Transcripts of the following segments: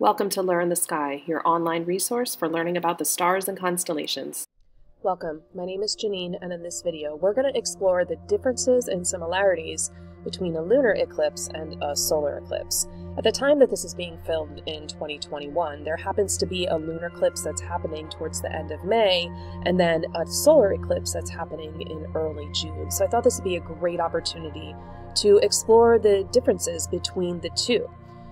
Welcome to Learn the Sky, your online resource for learning about the stars and constellations. Welcome, my name is Janine, and in this video, we're going to explore the differences and similarities between a lunar eclipse and a solar eclipse. At the time that this is being filmed in 2021, there happens to be a lunar eclipse that's happening towards the end of May, and then a solar eclipse that's happening in early June. So I thought this would be a great opportunity to explore the differences between the two.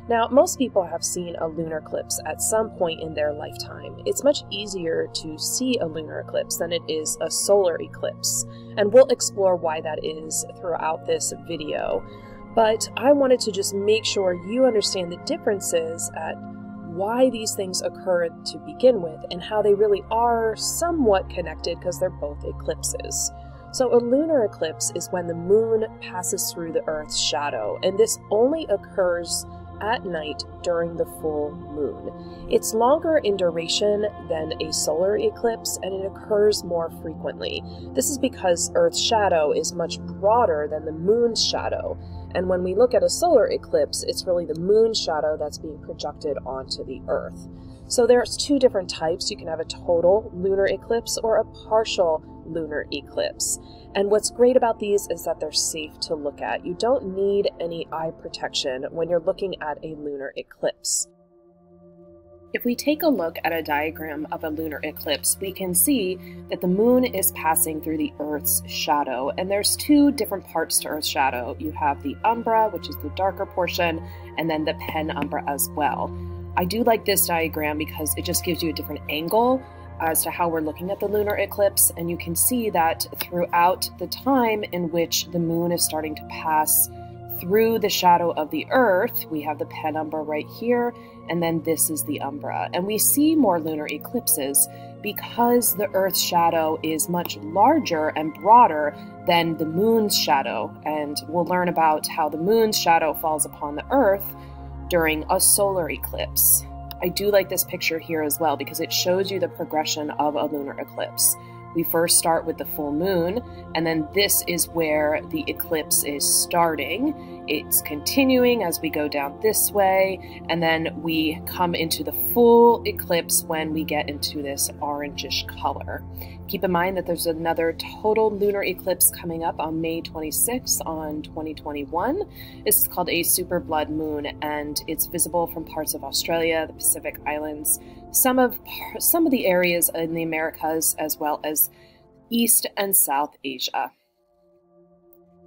Now, most people have seen a lunar eclipse at some point in their lifetime. It's much easier to see a lunar eclipse than it is a solar eclipse, and we'll explore why that is throughout this video. But I wanted to just make sure you understand the differences at why these things occur to begin with and how they really are somewhat connected because they're both eclipses. So, a lunar eclipse is when the moon passes through the Earth's shadow, and this only occurs at night during the full moon. It's longer in duration than a solar eclipse and it occurs more frequently. This is because Earth's shadow is much broader than the moon's shadow. And when we look at a solar eclipse, it's really the moon's shadow that's being projected onto the Earth. So there's two different types. You can have a total lunar eclipse or a partial lunar eclipse. And what's great about these is that they're safe to look at. You don't need any eye protection when you're looking at a lunar eclipse. If we take a look at a diagram of a lunar eclipse, we can see that the moon is passing through the Earth's shadow, and there's two different parts to Earth's shadow. You have the umbra, which is the darker portion, and then the penumbra as well. I do like this diagram because it just gives you a different angle as to how we're looking at the lunar eclipse, and you can see that throughout the time in which the moon is starting to pass through the shadow of the earth, we have the penumbra right here, and then this is the umbra. And we see more lunar eclipses because the earth's shadow is much larger and broader than the moon's shadow. And we'll learn about how the moon's shadow falls upon the earth during a solar eclipse. I do like this picture here as well because it shows you the progression of a lunar eclipse. We first start with the full moon, and then this is where the eclipse is starting. It's continuing as we go down this way, and then we come into the full eclipse when we get into this orangish color. Keep in mind that there's another total lunar eclipse coming up on May 26 on 2021. This is called a super blood moon, and it's visible from parts of Australia, the Pacific Islands, some of some of the areas in the Americas, as well as East and South Asia.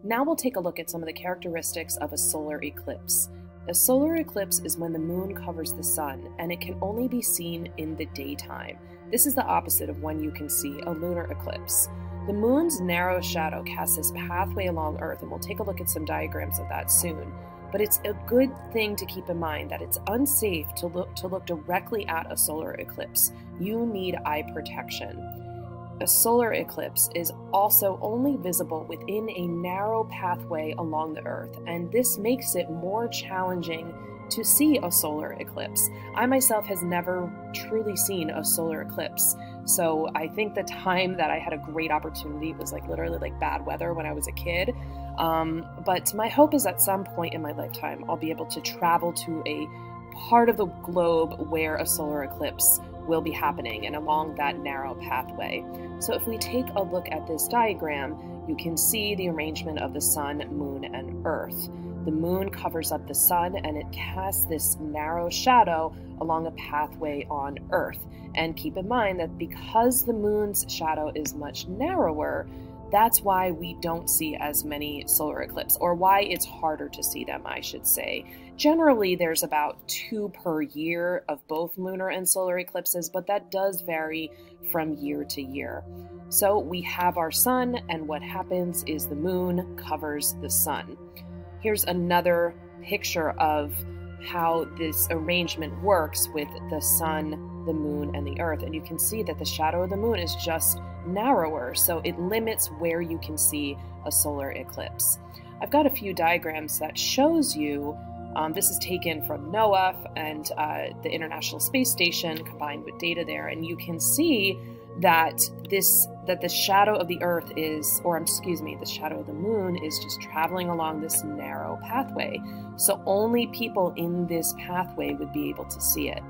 Now we'll take a look at some of the characteristics of a solar eclipse. A solar eclipse is when the moon covers the sun, and it can only be seen in the daytime. This is the opposite of when you can see a lunar eclipse. The moon's narrow shadow casts this pathway along Earth, and we'll take a look at some diagrams of that soon. But it's a good thing to keep in mind that it's unsafe to look, to look directly at a solar eclipse. You need eye protection. A solar eclipse is also only visible within a narrow pathway along the Earth, and this makes it more challenging to see a solar eclipse. I myself has never truly seen a solar eclipse. So I think the time that I had a great opportunity was like literally like bad weather when I was a kid. Um, but my hope is at some point in my lifetime I'll be able to travel to a part of the globe where a solar eclipse will be happening and along that narrow pathway. So if we take a look at this diagram, you can see the arrangement of the sun, moon, and earth. The moon covers up the sun and it casts this narrow shadow along a pathway on Earth. And keep in mind that because the moon's shadow is much narrower, that's why we don't see as many solar eclipses, or why it's harder to see them, I should say. Generally, there's about two per year of both lunar and solar eclipses, but that does vary from year to year. So we have our sun, and what happens is the moon covers the sun. Here's another picture of how this arrangement works with the sun, the moon, and the earth. And you can see that the shadow of the moon is just narrower, so it limits where you can see a solar eclipse. I've got a few diagrams that shows you, um, this is taken from NOAA and uh, the International Space Station combined with data there, and you can see that this that the shadow of the earth is or excuse me the shadow of the moon is just traveling along this narrow pathway. So only people in this pathway would be able to see it.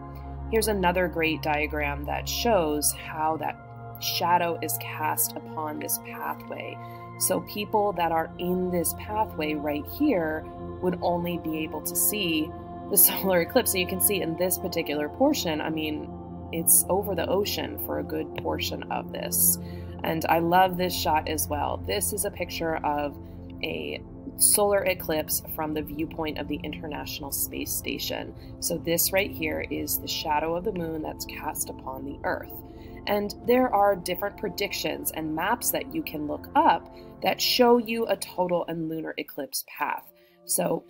Here's another great diagram that shows how that shadow is cast upon this pathway so people that are in this pathway right here would only be able to see the solar eclipse so you can see in this particular portion i mean it's over the ocean for a good portion of this. And I love this shot as well. This is a picture of a solar eclipse from the viewpoint of the International Space Station. So this right here is the shadow of the moon that's cast upon the Earth. And there are different predictions and maps that you can look up that show you a total and annular eclipse path. So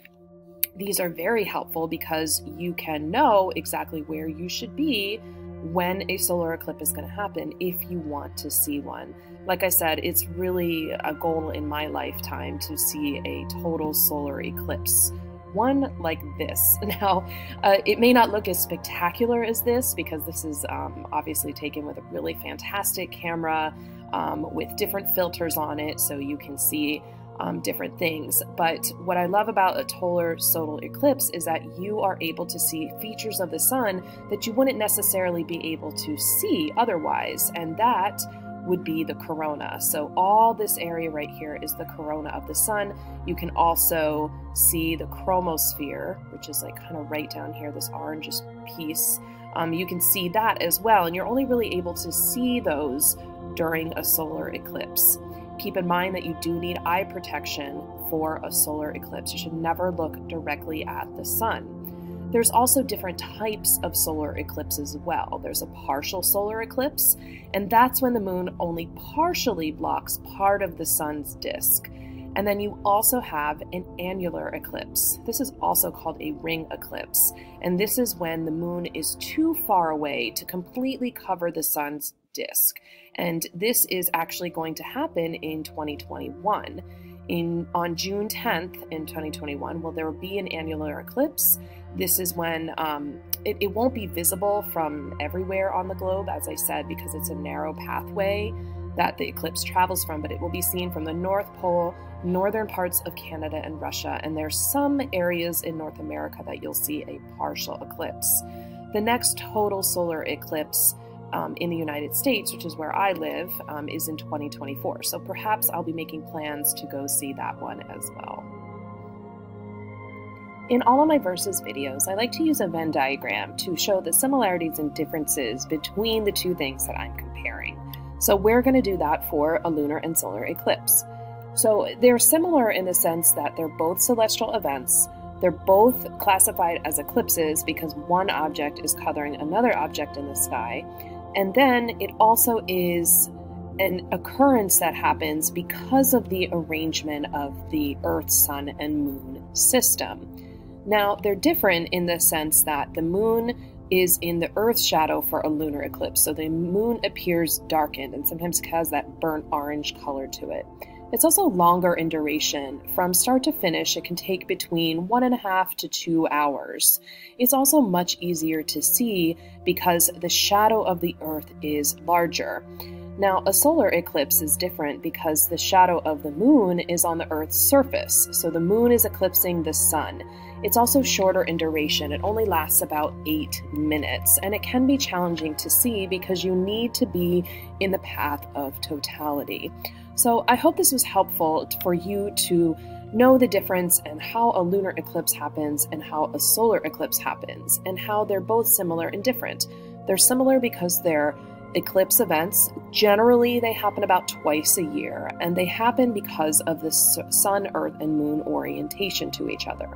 these are very helpful because you can know exactly where you should be when a solar eclipse is going to happen if you want to see one. Like I said, it's really a goal in my lifetime to see a total solar eclipse. One like this. Now, uh, it may not look as spectacular as this because this is um, obviously taken with a really fantastic camera um, with different filters on it so you can see um, different things. But what I love about a total solar eclipse is that you are able to see features of the sun that you wouldn't necessarily be able to see otherwise. And that would be the corona. So all this area right here is the corona of the sun. You can also see the chromosphere, which is like kind of right down here, this orange piece. Um, you can see that as well, and you're only really able to see those during a solar eclipse. Keep in mind that you do need eye protection for a solar eclipse. You should never look directly at the sun. There's also different types of solar eclipses as well. There's a partial solar eclipse, and that's when the moon only partially blocks part of the sun's disk. And then you also have an annular eclipse. This is also called a ring eclipse. And this is when the moon is too far away to completely cover the sun's disk. And this is actually going to happen in 2021. In, on June 10th in 2021, well, there will be an annular eclipse. This is when um, it, it won't be visible from everywhere on the globe, as I said, because it's a narrow pathway that the eclipse travels from, but it will be seen from the North Pole, northern parts of Canada and Russia, and there's some areas in North America that you'll see a partial eclipse. The next total solar eclipse um, in the United States, which is where I live, um, is in 2024. So perhaps I'll be making plans to go see that one as well. In all of my versus videos, I like to use a Venn diagram to show the similarities and differences between the two things that I'm comparing. So we're going to do that for a lunar and solar eclipse. So they're similar in the sense that they're both celestial events, they're both classified as eclipses because one object is covering another object in the sky, and then it also is an occurrence that happens because of the arrangement of the Earth, Sun, and Moon system. Now, they're different in the sense that the moon is in the Earth's shadow for a lunar eclipse, so the moon appears darkened and sometimes has that burnt orange color to it. It's also longer in duration. From start to finish, it can take between one and a half to two hours. It's also much easier to see because the shadow of the Earth is larger. Now, a solar eclipse is different because the shadow of the moon is on the Earth's surface, so the moon is eclipsing the sun. It's also shorter in duration, it only lasts about eight minutes, and it can be challenging to see because you need to be in the path of totality. So I hope this was helpful for you to know the difference and how a lunar eclipse happens and how a solar eclipse happens, and how they're both similar and different. They're similar because they're eclipse events. Generally, they happen about twice a year, and they happen because of the sun, earth, and moon orientation to each other.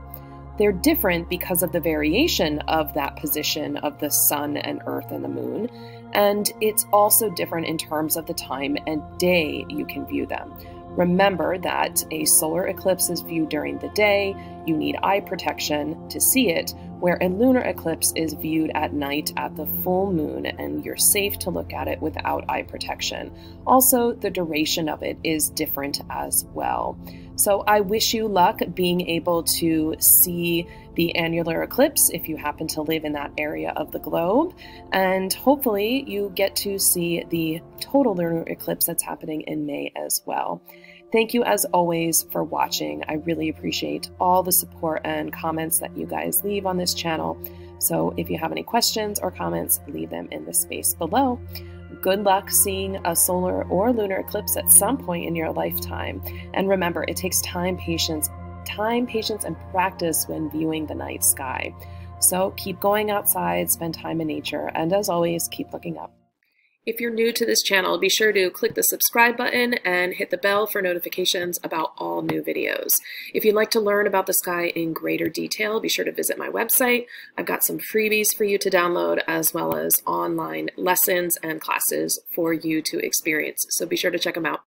They're different because of the variation of that position of the sun and earth and the moon, and it's also different in terms of the time and day you can view them. Remember that a solar eclipse is viewed during the day, you need eye protection to see it, where a lunar eclipse is viewed at night at the full moon and you're safe to look at it without eye protection. Also, the duration of it is different as well. So I wish you luck being able to see the annular eclipse if you happen to live in that area of the globe, and hopefully you get to see the total lunar eclipse that's happening in May as well. Thank you as always for watching. I really appreciate all the support and comments that you guys leave on this channel. So if you have any questions or comments, leave them in the space below. Good luck seeing a solar or lunar eclipse at some point in your lifetime. And remember, it takes time, patience, time, patience, and practice when viewing the night sky. So keep going outside, spend time in nature, and as always, keep looking up. If you're new to this channel, be sure to click the subscribe button and hit the bell for notifications about all new videos. If you'd like to learn about the sky in greater detail, be sure to visit my website. I've got some freebies for you to download as well as online lessons and classes for you to experience. So be sure to check them out.